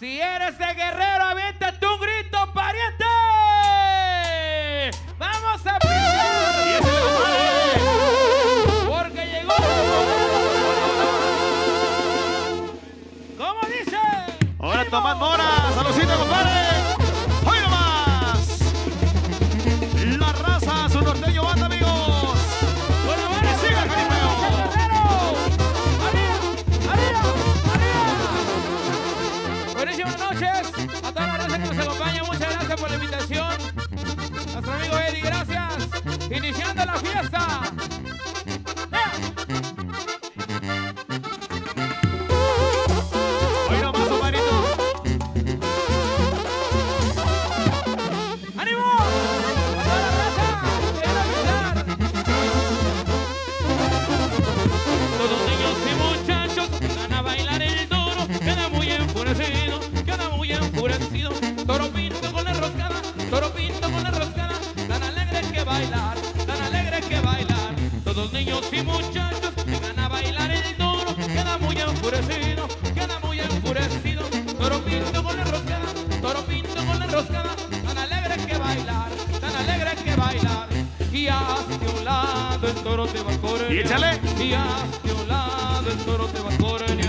Si eres de Guerrero, aviéntate un grito, pariente. Vamos a compadre. Porque llegó. ¿Cómo dice? Ahora Tomás Mora, saludcita, compadre. Buenísimas noches. A toda la raza que nos toro pinto con la roscada, tan alegre que bailar, tan alegre que bailar. Todos niños y muchachos van a bailar el toro, queda muy enfurecido, queda muy enfurecido. Toro pinto con la roscada, toro pinto con la roscada, tan alegre que bailar, tan alegre que bailar. Y hacia un lado el toro te va a correr. Y échale. Y hacia un lado el toro te va a cornear.